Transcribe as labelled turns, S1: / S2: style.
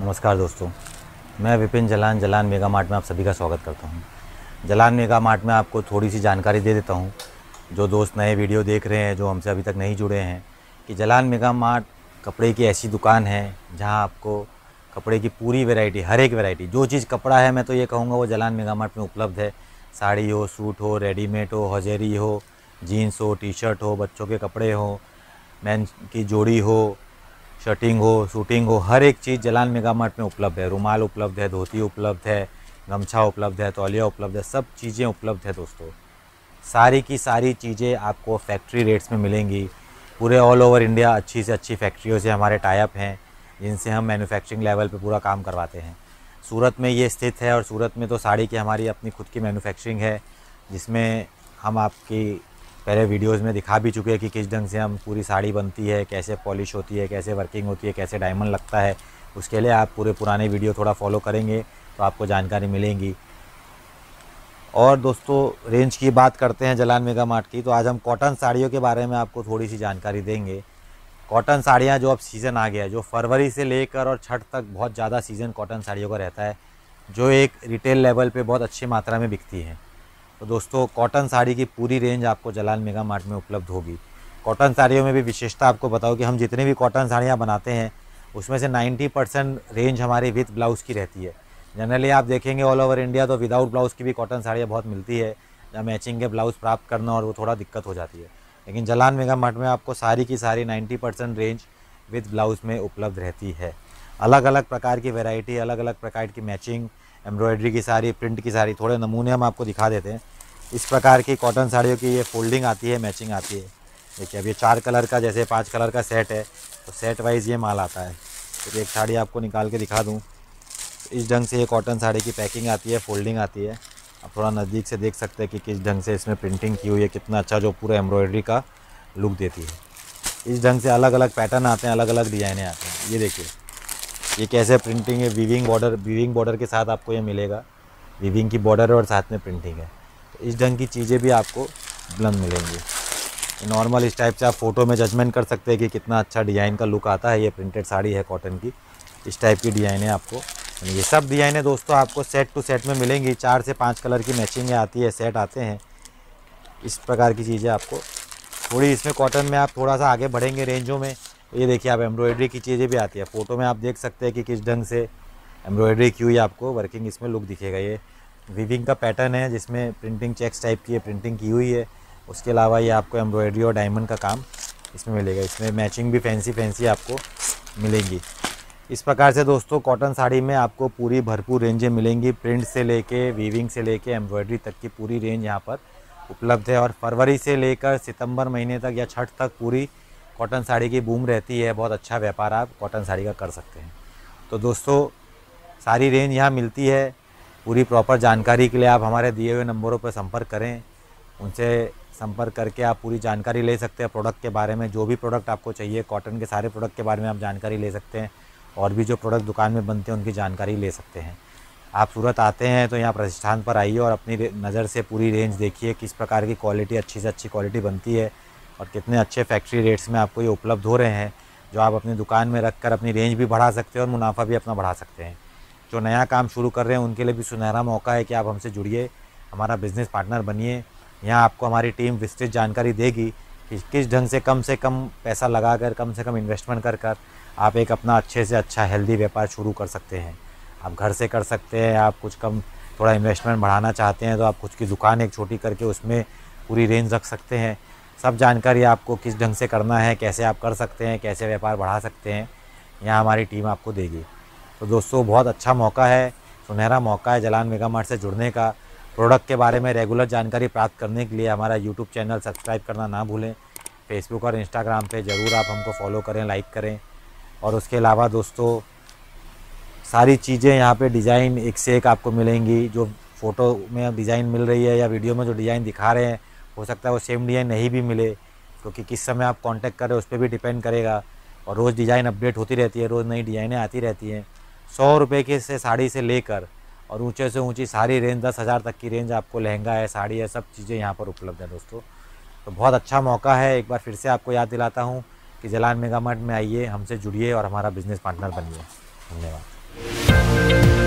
S1: नमस्कार दोस्तों, मैं विपिन जलान जलान मेगा मार्ट में आप सभी का स्वागत करता हूँ। जलान मेगा मार्ट में आपको थोड़ी सी जानकारी दे देता हूँ, जो दोस्त नए वीडियो देख रहे हैं, जो हमसे अभी तक नहीं जुड़े हैं, कि जलान मेगा मार्ट कपड़े की ऐसी दुकान है, जहाँ आपको कपड़े की पूरी वैरायटी, हर एक वैरायटी, जो चीज़ कपड़ा है, मैं तो ये कहूँगा वो जलान मेगा मार्ट में उपलब्ध है। साड़ी हो, सूट हो, रेडीमेड हो, हजेरी हो, जीन्स हो टी शर्ट हो, बच्चों के कपड़े हो, मैन की जोड़ी हो शर्टिंग हो, शूटिंग हो, हर एक चीज़ जलान मेगा मार्ट में उपलब्ध है। रुमाल उपलब्ध है, धोती उपलब्ध है, गमछा उपलब्ध है, तौलिया उपलब्ध है, सब चीज़ें उपलब्ध है दोस्तों। सारी की सारी चीज़ें आपको फैक्ट्री रेट्स में मिलेंगी। पूरे ऑल ओवर इंडिया अच्छी से अच्छी फैक्ट्रियों से हमारे टाइप हैं, जिनसे हम मैन्युफैक्चरिंग लेवल पे पूरा काम करवाते हैं। सूरत में ये स्थित है और सूरत में तो साड़ी की हमारी अपनी खुद की मैन्युफैक्चरिंग है, जिसमें हम आपकी पहले वीडियोस में दिखा भी चुके हैं कि किस ढंग से हम पूरी साड़ी बनती है, कैसे पॉलिश होती है, कैसे वर्किंग होती है, कैसे डायमंड लगता है। उसके लिए आप पूरे पुराने वीडियो थोड़ा फॉलो करेंगे तो आपको जानकारी मिलेंगी। और दोस्तों रेंज की बात करते हैं जलान मेगा मार्ट की तो आज हम कॉटन साड़ियों के बारे में आपको थोड़ी सी जानकारी देंगे। कॉटन साड़ियाँ जो अब सीज़न आ गया है, जो फरवरी से लेकर और छठ तक बहुत ज़्यादा सीज़न कॉटन साड़ियों का रहता है, जो एक रिटेल लेवल पे बहुत अच्छी मात्रा में बिकती है। तो दोस्तों कॉटन साड़ी की पूरी रेंज आपको जलाल मेगा मार्ट में उपलब्ध होगी। कॉटन साड़ियों में भी विशेषता आपको बताओ कि हम जितने भी कॉटन साड़ियाँ बनाते हैं, उसमें से 90 परसेंट रेंज हमारी विथ ब्लाउज़ की रहती है। जनरली आप देखेंगे ऑल ओवर इंडिया तो विदाउट ब्लाउज़ की भी कॉटन साड़ियाँ बहुत मिलती है या मैचिंग के ब्लाउज़ प्राप्त करना और वो थोड़ा दिक्कत हो जाती है। लेकिन जलान मेगा मार्ट में आपको सारी की सारी 90 परसेंट रेंज विथ ब्लाउज़ में उपलब्ध रहती है। अलग अलग प्रकार की वेराइटी अलग अलग प्रकार की मैचिंग एम्ब्रॉयडरी की साड़ी प्रिंट की सारी, थोड़े नमूने हम आपको दिखा देते हैं। इस प्रकार की कॉटन साड़ियों की ये फोल्डिंग आती है मैचिंग आती है। देखिए, अब ये चार कलर का, जैसे पाँच कलर का सेट है तो सेट वाइज ये माल आता है। तो एक साड़ी आपको निकाल के दिखा दूँ। तो इस ढंग से ये कॉटन साड़ी की पैकिंग आती है फोल्डिंग आती है। आप थोड़ा नज़दीक से देख सकते हैं कि किस ढंग से इसमें प्रिंटिंग की हुई है, कितना अच्छा जो पूरा एम्ब्रॉयडरी का लुक देती है। इस ढंग से अलग अलग पैटर्न आते हैं अलग अलग डिज़ाइने आते हैं। ये देखिए। ये कैसे प्रिंटिंग है? वीविंग बॉर्डर वीविंग बॉर्डर के साथ आपको ये मिलेगा। वीविंग की बॉर्डर और साथ में प्रिंटिंग है। तो इस ढंग की चीज़ें भी आपको बुलंद मिलेंगी। नॉर्मल इस टाइप से आप फ़ोटो में जजमेंट कर सकते हैं कि कितना अच्छा डिज़ाइन का लुक आता है। ये प्रिंटेड साड़ी है कॉटन की। इस टाइप की डिज़ाइने आपको। ये सब डिज़ाइने दोस्तों, आपको सेट टू सेट में मिलेंगी। चार से पाँच कलर की मैचिंग आती है सेट आते हैं। इस प्रकार की चीज़ें आपको थोड़ी इसमें कॉटन में आप थोड़ा सा आगे बढ़ेंगे रेंजों में। ये देखिए, आप एम्ब्रॉयडरी की चीज़ें भी आती है। फ़ोटो में आप देख सकते हैं कि किस ढंग से एम्ब्रॉयडरी की हुई आपको वर्किंग इसमें लुक दिखेगा। ये वीविंग का पैटर्न है, जिसमें प्रिंटिंग चेक्स टाइप की है प्रिंटिंग की हुई है। उसके अलावा ये आपको एम्ब्रॉयडरी और डायमंड का काम इसमें मिलेगा। इसमें मैचिंग भी फैंसी फैंसी आपको मिलेंगी। इस प्रकार से दोस्तों कॉटन साड़ी में आपको पूरी भरपूर रेंजें मिलेंगी। प्रिंट से लेके वीविंग से लेके एम्ब्रॉयडरी तक की पूरी रेंज यहाँ पर उपलब्ध है। और फरवरी से लेकर सितंबर महीने तक या छठ तक पूरी कॉटन साड़ी की बूम रहती है, बहुत अच्छा व्यापार आप कॉटन साड़ी का कर सकते हैं। तो दोस्तों, सारी रेंज यहाँ मिलती है। पूरी प्रॉपर जानकारी के लिए आप हमारे दिए हुए नंबरों पर संपर्क करें। उनसे संपर्क करके आप पूरी जानकारी ले सकते हैं प्रोडक्ट के बारे में। जो भी प्रोडक्ट आपको चाहिए, कॉटन के सारे प्रोडक्ट के बारे में आप जानकारी ले सकते हैं और भी जो प्रोडक्ट दुकान में बनते हैं, उनकी जानकारी ले सकते हैं। आप सूरत आते हैं तो यहाँ प्रतिष्ठान पर आइए और अपनी नज़र से पूरी रेंज देखिए, किस प्रकार की क्वालिटी, अच्छी से अच्छी क्वालिटी बनती है। और कितने अच्छे फैक्ट्री रेट्स में आपको ये उपलब्ध हो रहे हैं, जो आप अपनी दुकान में रख कर अपनी रेंज भी बढ़ा सकते हैं और मुनाफा भी अपना बढ़ा सकते हैं। जो नया काम शुरू कर रहे हैं, उनके लिए भी सुनहरा मौका है कि आप हमसे जुड़िए, हमारा बिज़नेस पार्टनर बनिए। यहाँ आपको हमारी टीम विस्तृत जानकारी देगी कि किस ढंग से कम से कम पैसा लगा कर कम से कम इन्वेस्टमेंट कर कर आप एक अपना अच्छे से अच्छा हेल्दी व्यापार शुरू कर सकते हैं। आप घर से कर सकते हैं, आप कुछ कम थोड़ा इन्वेस्टमेंट बढ़ाना चाहते हैं तो आप कुछ की दुकान एक छोटी करके उसमें पूरी रेंज रख सकते हैं। सब जानकारी आपको किस ढंग से करना है, कैसे आप कर सकते हैं, कैसे व्यापार बढ़ा सकते हैं, यहाँ हमारी टीम आपको देगी। तो दोस्तों, बहुत अच्छा मौका है, सुनहरा मौका है जलान मेगा मार्ट से जुड़ने का। प्रोडक्ट के बारे में रेगुलर जानकारी प्राप्त करने के लिए हमारा यूट्यूब चैनल सब्सक्राइब करना ना भूलें। फेसबुक और इंस्टाग्राम पे ज़रूर आप हमको फॉलो करें लाइक करें। और उसके अलावा दोस्तों, सारी चीज़ें यहाँ पे डिज़ाइन एक से एक आपको मिलेंगी। जो फ़ोटो में डिज़ाइन मिल रही है या वीडियो में जो डिज़ाइन दिखा रहे हैं हो सकता है वो सेम डिज़ाइन नहीं भी मिले, क्योंकि किस समय आप कांटेक्ट करें उस पर भी डिपेंड करेगा। और रोज़ डिज़ाइन अपडेट होती रहती है, रोज़ नई डिज़ाइनें आती रहती हैं। सौ रुपये के से साड़ी से लेकर और ऊँचे से ऊँची सारी रेंज दस हज़ार तक की रेंज आपको लहंगा है, साड़ी है, सब चीज़ें यहाँ पर उपलब्ध है दोस्तों। तो बहुत अच्छा मौका है, एक बार फिर से आपको याद दिलाता हूँ कि जलान मेगा मार्ट में आइए, हमसे जुड़िए और हमारा बिज़नेस पार्टनर बनिए। धन्यवाद।